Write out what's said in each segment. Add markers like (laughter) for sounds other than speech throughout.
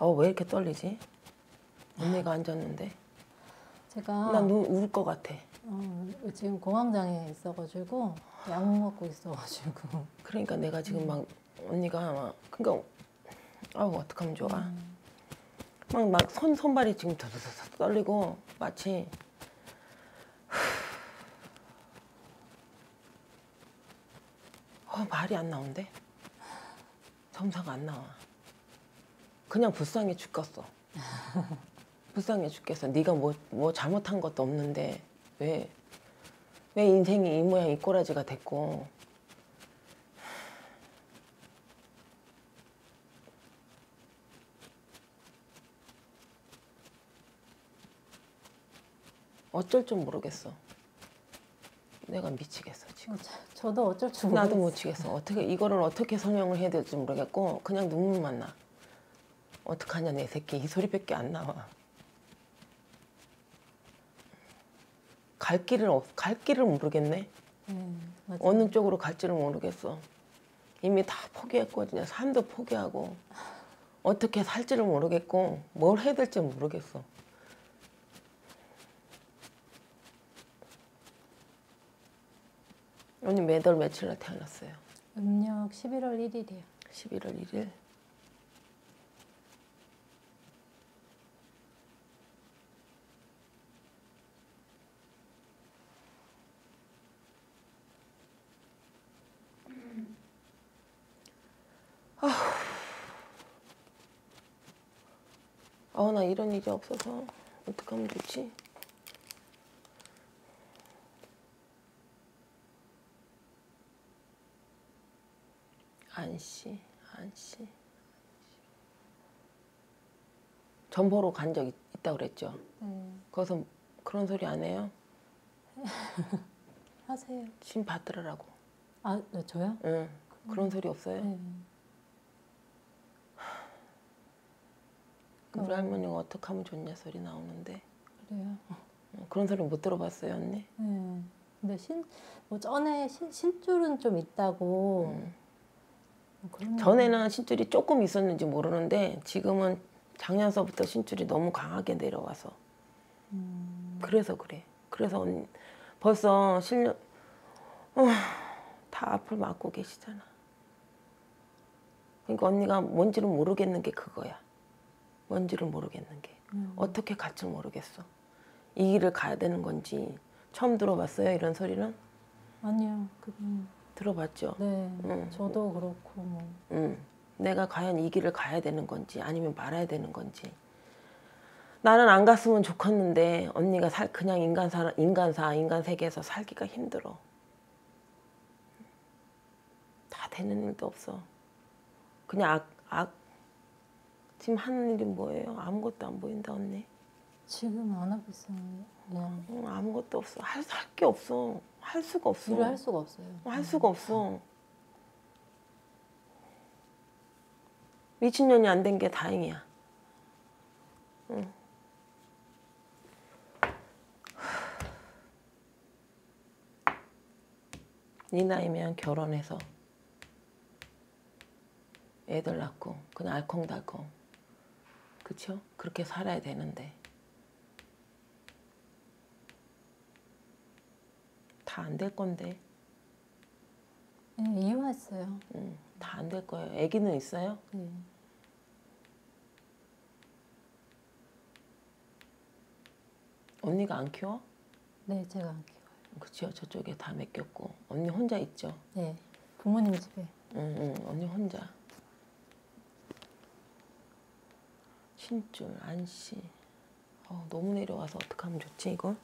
어 왜 이렇게 떨리지? 언니가 앉았는데 제가 난울 것 같아. 어, 지금 공황장애 있어가지고 약 먹고 있어가지고 (laughs) 그러니까 내가 지금 막 언니가 막 그러니까 아우 어떡하면 좋아. 막막 손 손발이 지금 더더더 떨리고 마치 어, 말이 안 나온대. 점사가 안 나와. 그냥 불쌍해 죽겠어. (laughs) 불쌍해 죽겠어. 네가 뭐, 뭐 잘못한 것도 없는데 왜, 왜 인생이 이 모양 이 꼬라지가 됐고 어쩔 줄 모르겠어. 내가 미치겠어 지금. 어, 저- 저도 어쩔 줄 나도 모르겠어요. 못 치겠어. 어떻게 이거를 어떻게 설명을 해야 될지 모르겠고 그냥 눈물만 나. 어떡하냐 내 새끼 이 소리밖에 안 나와. 갈 길을 없- 갈 길을 모르겠네. 네, 맞아요. 어느 쪽으로 갈지를 모르겠어. 이미 다 포기했고 그냥 삶도 포기하고 어떻게 살지를 모르겠고 뭘 해야 될지 모르겠어. 언니 매달 며칠 날 태어났어요? 음력 11월 1일이에요. 11월 1일. 아, 나 이런 일이 없어서 어떡하면 좋지? 안씨, 안씨. 전보로 간 적 있다고 그랬죠? 네, 거기서 그런 소리 안 해요? (laughs) 하세요. 신 받들으라고. 아, 네, 저요? 응. 그런 소리 없어요? 네. 우리 할머니가 어떻게 하면 좋냐 소리 나오는데 그래요. 어, 그런 소리 못 들어봤어요 언니? 네. 근데 신, 뭐 전에 신, 신줄은 좀 있다고. 뭐 음. 전에는 신줄이 조금 있었는지 모르는데 지금은 작년서부터 신줄이 너무 강하게 내려와서 그래서 그래. 그래서 언니 벌써 실년 어, 다 앞을 막고 계시잖아. 그러니까 언니가 뭔지를 모르겠는 게 그거야. 뭔지를 모르겠는 게. 어떻게 갈지 모르겠어. 이 길을 가야 되는 건지 처음 들어봤어요? 이런 소리는? 아니요, 그건 들어봤죠. 네, 응. 저도 그렇고 뭐. 음, 내가 과연 이 길을 가야 되는 건지 아니면 말아야 되는 건지. 나는 안 갔으면 좋겠는데 언니가 살 그냥 인간사 인간사 인간 세계에서 살기가 힘들어. 다 되는 일도 없어. 그냥 악, 악 지금 하는 일이 뭐예요 아무것도 안 보인다 언니 지금 안 하고 있어요. 그냥 응, 아무것도 없어 할 게 없어 할 수가 없어 일을 할 수가 없어요. 할 수가 없어. 미친년이 안 된 게 다행이야. 응. 네 나이면 결혼해서 애들 낳고 그냥 알콩달콩 그쵸? 그렇게 살아야 되는데 다 안 될 건데 네, 이혼했어요. 다안 될 거예요. 아기는 있어요? 네. 언니가 안 키워? 네, 제가 안 키워요. 그치요. 저쪽에 다 맡겼고 언니 혼자 있죠. 네, 부모님 집에. 응, 응, 언니 혼자. 신줄, 안씨. 어, 너무 내려와서 어떡하면 좋지 이거?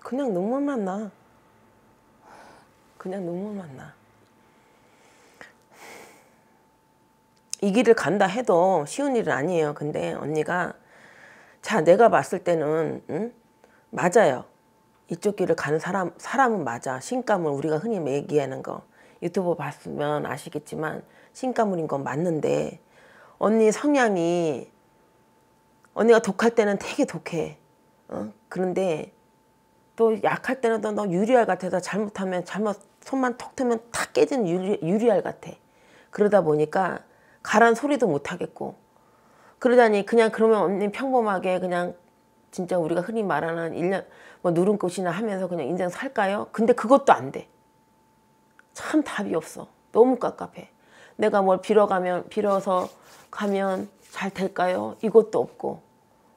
그냥 눈물만 나. 그냥 눈물만 나. 이 길을 간다 해도 쉬운 일은 아니에요. 근데 언니가 자 내가 봤을 때는 응? 맞아요. 이쪽 길을 가는 사람 사람은 맞아. 신가물 우리가 흔히 얘기하는 거 유튜브 봤으면 아시겠지만 신가물인 건 맞는데 언니 성향이 언니가 독할 때는 되게 독해. 어? 그런데 또 약할 때는 또 너 유리알 같아서 잘못하면 잘못 손만 톡 트면 탁 깨지는 유리, 유리알 같아. 그러다 보니까 가란 소리도 못 하겠고 그러다니 그냥 그러면 언니 평범하게 그냥 진짜 우리가 흔히 말하는 일년뭐 누름꽃이나 하면서 그냥 인생 살까요? 근데 그것도 안 돼. 참 답이 없어. 너무 깝깝해. 내가 뭘 빌어가면 빌어서 가면 잘 될까요? 이것도 없고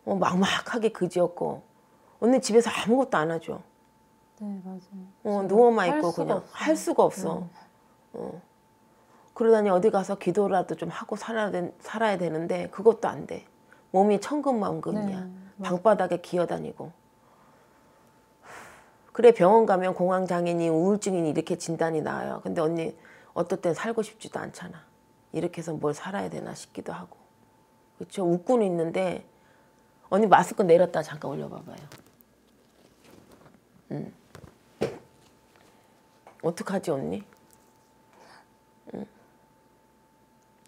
어, 막막하게 그지없고 언니 집에서 아무것도 안 하죠. 네 맞아요. 어, 누워만 할 있고 그냥 없어요. 할 수가 없어. 네. 그러다니 어디 가서 기도라도 좀 하고 살아야, 된, 살아야 되는데 그것도 안 돼. 몸이 천근만근이야. 네, 방바닥에 기어다니고. 그래 병원 가면 공황장애니 우울증이니 이렇게 진단이 나와요. 근데 언니 어떨 땐 살고 싶지도 않잖아. 이렇게 해서 뭘 살아야 되나 싶기도 하고. 그렇죠? 웃고는 있는데 언니 마스크 내렸다 잠깐 올려봐봐요. 음. 어떡하지 언니?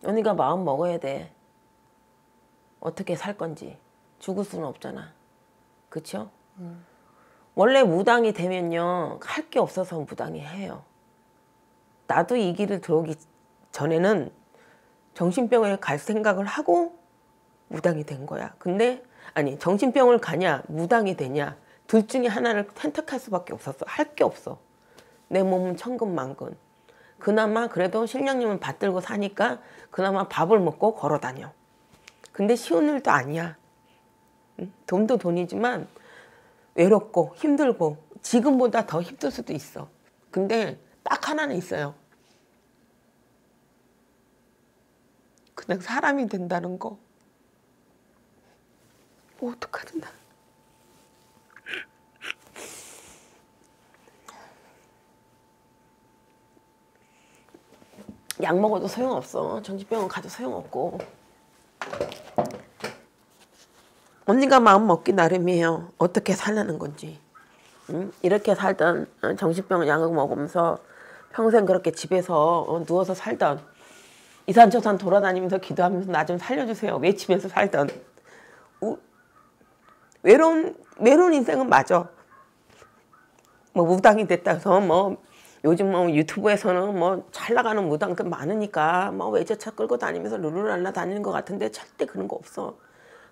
언니가 마음 먹어야 돼. 어떻게 살 건지. 죽을 수는 없잖아. 그쵸? 원래 무당이 되면요. 할 게 없어서 무당이 해요. 나도 이 길을 들어오기 전에는 정신병원에 갈 생각을 하고 무당이 된 거야. 근데 아니 정신병을 가냐 무당이 되냐 둘 중에 하나를 선택할 수밖에 없었어. 할 게 없어. 내 몸은 천근만근. 그나마 그래도 신령님은 받들고 사니까 그나마 밥을 먹고 걸어 다녀. 근데 쉬운 일도 아니야. 응? 돈도 돈이지만 외롭고 힘들고 지금보다 더 힘들 수도 있어. 근데 딱 하나는 있어요. 그냥 사람이 된다는 거. 뭐 어떡하든 나. 약 먹어도 소용없어. 정신병원 가도 소용없고. 언니가 마음 먹기 나름이에요. 어떻게 살라는 건지. 응? 이렇게 살던 어, 정신병 약을 먹으면서 평생 그렇게 집에서 어, 누워서 살던 이산저산 돌아다니면서 기도하면서 나 좀 살려주세요. 외치면서 살던 우, 외로운 외로운 인생은 맞아. 뭐 무당이 됐다 해서 뭐 요즘 뭐 유튜브에서는 뭐 잘 나가는 무당들 많으니까 뭐 외제차 끌고 다니면서 룰루랄라 다니는 것 같은데 절대 그런 거 없어.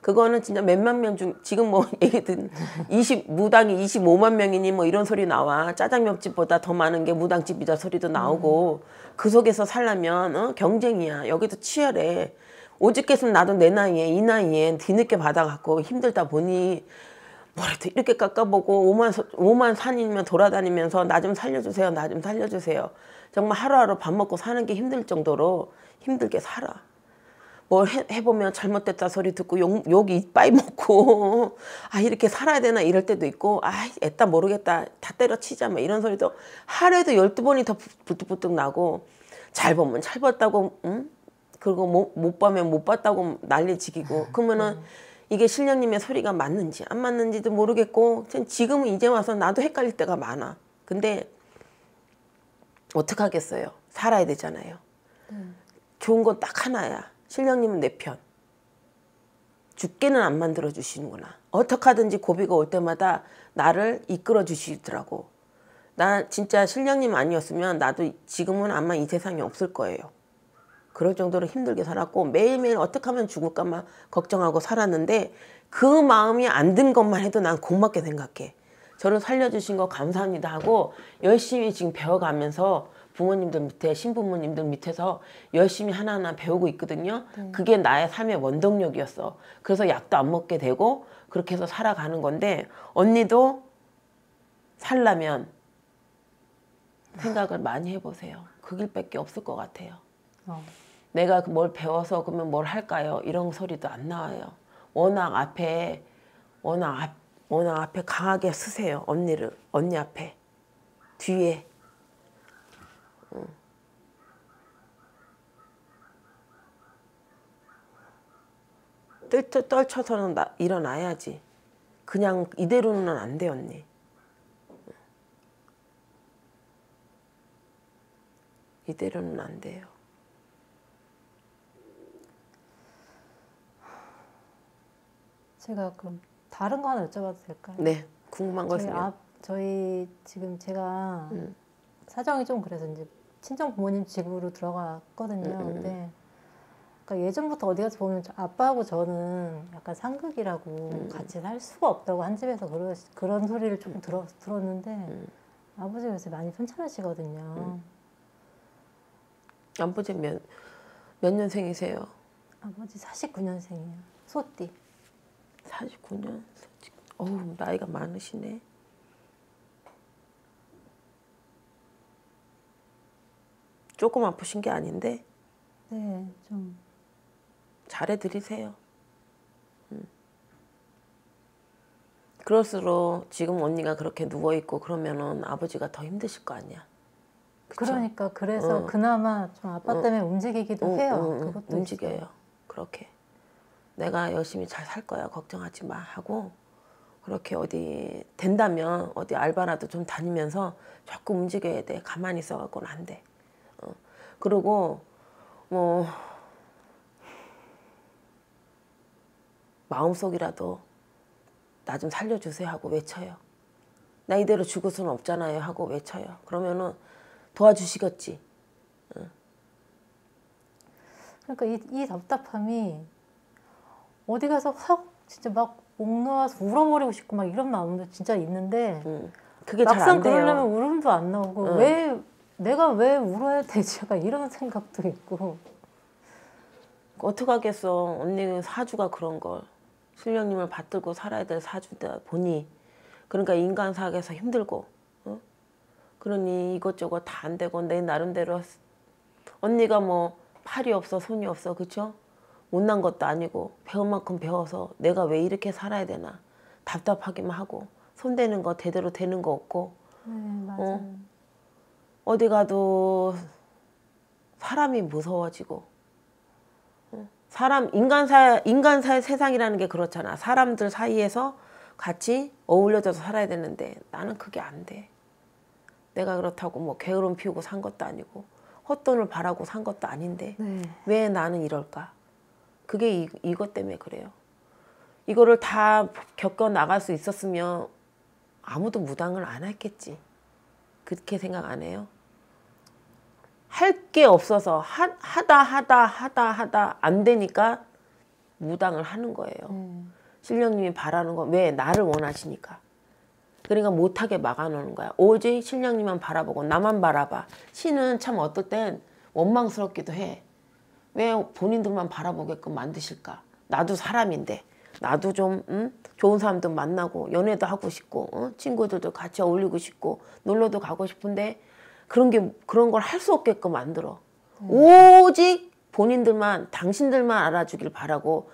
그거는 진짜 몇만 명 중 지금 뭐 (laughs) 얘기 듣20 무당이 25만 명이니 뭐 이런 소리 나와. 짜장면집보다 더 많은 게 무당집이다 소리도 나오고. 그 속에서 살려면 어? 경쟁이야. 여기도 치열해. 오직겠으면 나도 내 나이에 이 나이에 뒤늦게 받아갖고 힘들다 보니 뭐래도 이렇게 깎아보고 오만 서- 오만 산이면 돌아다니면서 나 좀 살려주세요 나 좀 살려주세요. 정말 하루하루 밥 먹고 사는 게 힘들 정도로 힘들게 살아 뭘 해, 해보면 잘못됐다 소리 듣고 욕, 욕 이빠이 먹고 (laughs) 아 이렇게 살아야 되나 이럴 때도 있고 아 애따 모르겠다 다 때려치자 뭐 이런 소리도 하루에도 열두 번이 더 부뚝부뚝 나고 잘 보면 잘 봤다고 응? 그리고 못, 못 보면 못 봤다고 난리 지기고. 그러면은 이게 신령님의 소리가 맞는지 안 맞는지도 모르겠고 지금은 이제 와서 나도 헷갈릴 때가 많아. 근데 어떡하겠어요? 살아야 되잖아요. 좋은 건 딱 하나야. 신령님은 내 편. 죽게는 안 만들어 주시는구나. 어떻게 하든지 고비가 올 때마다 나를 이끌어 주시더라고. 나 진짜 신령님 아니었으면 나도 지금은 아마 이 세상에 없을 거예요. 그럴 정도로 힘들게 살았고 매일매일 어떻게 하면 죽을까만 걱정하고 살았는데 그 마음이 안 든 것만 해도 난 고맙게 생각해. 저를 살려주신 거 감사합니다 하고 열심히 지금 배워가면서 부모님들 밑에 신부모님들 밑에서 열심히 하나하나 배우고 있거든요. 그게 나의 삶의 원동력이었어. 그래서 약도 안 먹게 되고 그렇게 해서 살아가는 건데 언니도 살라면 생각을 많이 해보세요. 그 길밖에 없을 것 같아요. 어. 내가 그뭘 배워서 그러면 뭘 할까요? 이런 소리도 안 나와요. 워낙 앞에 워낙 앞 워낙 앞에 강하게 쓰세요. 언니를 언니 앞에 뒤에 떨쳐 떨쳐서는 나, 일어나야지. 그냥 이대로는 안 돼 언니. 이대로는 안 돼요. 제가 그럼 다른 거 하나 여쭤봐도 될까요? 네, 궁금한 거 저희 있으면. 앞 저희 지금 제가 음. 사정이 좀 그래서 이제 친정 부모님 집으로 들어갔거든요. 음, 음, 음. 근데 그러니까 예전부터 어디 가서 보면 저- 아빠하고 저는 약간 상극이라고 음. 같이 살 수가 없다고 한 집에서 그러, 그런 소리를 조금 들어, 들었는데 음. 아버지가 요새 많이 편찮으시거든요. 아버지 몇, 몇 년생이세요? 아버지 49년생이에요. 소띠. 49년? 어우, 나이가 많으시네. 조금 아프신 게 아닌데 네, 좀 잘해드리세요. 음. 그럴수록 지금 언니가 그렇게 누워있고 그러면은 아버지가 더 힘드실 거 아니야. 그쵸? 그러니까 그래서 어. 그나마 좀 아빠 어. 때문에 움직이기도 응, 해요. 응, 응, 그것도 움직여요. 있어요. 그렇게 내가 열심히 잘 살 거야 걱정하지 마 하고 그렇게 어디 된다면 어디 알바라도 좀 다니면서 조금 움직여야 돼. 가만히 있어갖고는 안 돼. 어. 그리고 뭐 마음속이라도 나 좀 살려주세요 하고 외쳐요. 나 이대로 죽을 수는 없잖아요 하고 외쳐요. 그러면은 도와주시겠지. 그러니까 이, 이 답답함이 어디 가서 확 진짜 막 목 놓아서 울어버리고 싶고 막 이런 마음도 진짜 있는데 음, 그게 잘 막상 안 돼요. 그러려면 울음도 안 나오고 응. 왜 내가 왜 울어야 되지? (laughs) 약간 이런 생각도 있고 어떻게 하겠어. 언니 사주가 그런 걸. 신령님을 받들고 살아야 될 사주다 보니 그러니까 인간사에서 힘들고 어? 그러니 이것저것 다 안 되고 내 나름대로 언니가 뭐 팔이 없어 손이 없어 그쵸? 못난 것도 아니고 배운 만큼 배워서 내가 왜 이렇게 살아야 되나 답답하기만 하고 손대는 거 제대로 되는 거 없고 네 맞아요. 어디 가도 사람이 무서워지고 어? 사람 인간 사 인간사의 세상이라는 게 그렇잖아. 사람들 사이에서 같이 어울려져서 살아야 되는데 나는 그게 안 돼. 내가 그렇다고 뭐 게으름 피우고 산 것도 아니고 헛돈을 바라고 산 것도 아닌데 네. 왜 나는 이럴까? 그게 이, 이것 때문에 그래요. 이거를 다 겪어 나갈 수 있었으면 아무도 무당을 안 했겠지. 그렇게 생각 안 해요? 할 게 없어서 하, 하다 하다 하다 하다 안 되니까 무당을 하는 거예요. 네. 신령님이 바라는 건 왜 나를 원하시니까. 그러니까 못하게 막아놓는 거야. 오직 신령님만 바라보고 나만 바라봐. 신은 참 어떨 땐 원망스럽기도 해. 왜 본인들만 바라보게끔 만드실까? 나도 사람인데 나도 좀 응? 좋은 사람도 만나고 연애도 하고 싶고 어? 친구들도 같이 어울리고 싶고 놀러도 가고 싶은데 그런 게 그런 걸 할 수 없게끔 만들어. 오직 본인들만 당신들만 알아주길 바라고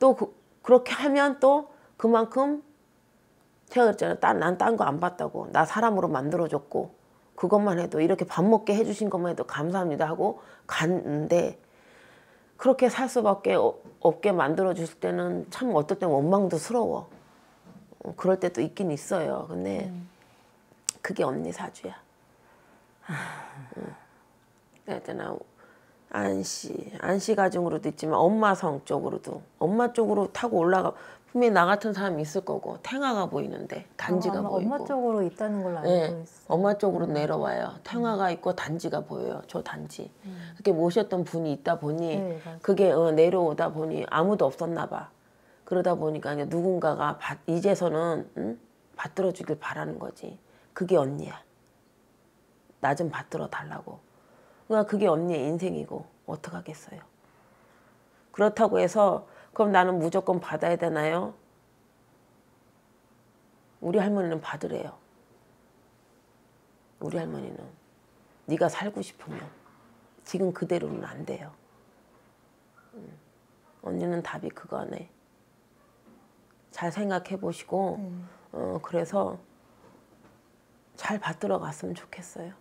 또 그, 그렇게 하면 또 그만큼 제가 그랬잖아요. 난 딴 거 안 봤다고. 나 사람으로 만들어줬고 그것만 해도 이렇게 밥 먹게 해주신 것만 해도 감사합니다 하고 갔는데 그렇게 살 수밖에 어- 없게 만들어 주실 때는 참 어떨 땐 원망도스러워. 어, 그럴 때도 있긴 있어요. 근데 그게 언니 사주야. 응. 내가 있잖아. 안씨, 안씨 가정으로도 있지만 엄마 성 쪽으로도 엄마 쪽으로 타고 올라가 분명히 나 같은 사람이 있을 거고 탱화가 보이는데 단지가 보이고 엄마 쪽으로 있다는 걸로 알고 네, 있어요. 엄마 쪽으로 내려와요. 탱화가 있고 단지가 보여요. 저 단지. 그렇게 모셨던 분이 있다 보니 네. 그게 어, 내려오다 보니 아무도 없었나 봐. 그러다 보니까 누군가가 받- 이제서는 응? 받들어 주길 바라는 거지. 그게 언니야. 나 좀 받들어 달라고. 그러니까 그게 언니의 인생이고 어떡하겠어요. 그렇다고 해서 그럼 나는 무조건 받아야 되나요? 우리 할머니는 받으래요. 우리 할머니는 네가 살고 싶으면 지금 그대로는 안 돼요. 음. 언니는 답이 그거네. 잘 생각해 보시고 네. 어, 그래서 잘 받들어 갔으면 좋겠어요.